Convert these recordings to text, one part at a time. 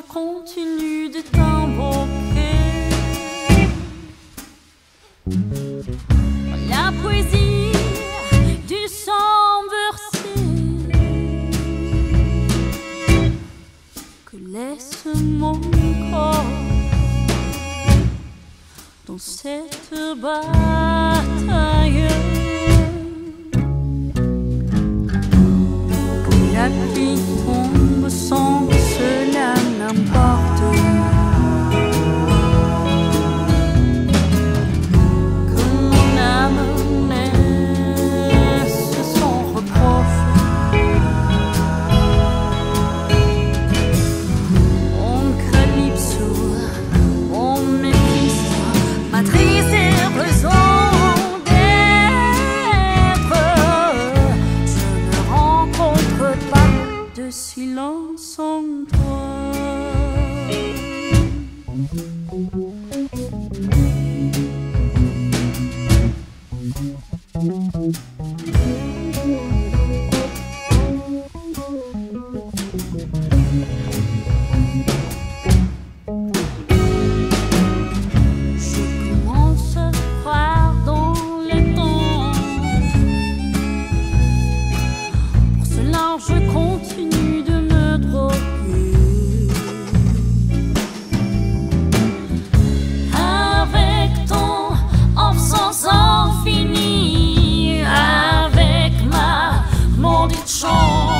battre continu de tambouriner. La poésie du sang versé que laisse mon corps dans cette bataille. La Música morning song.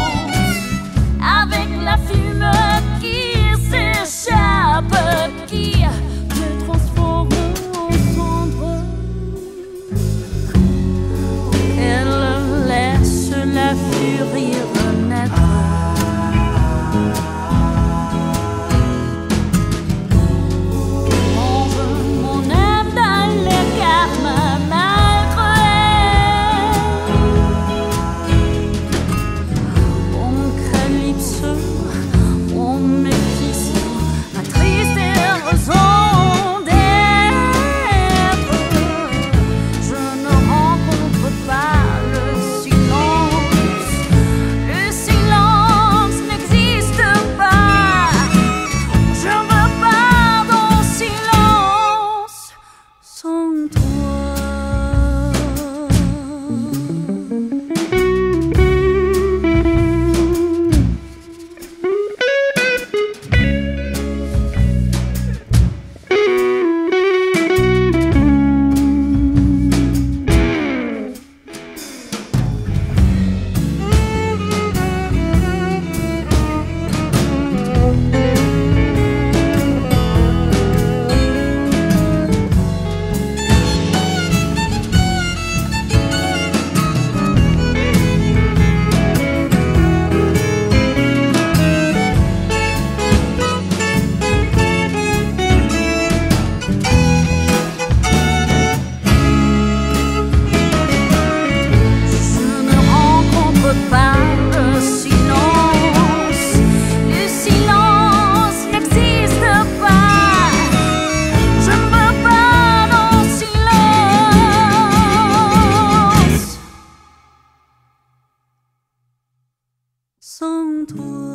松土。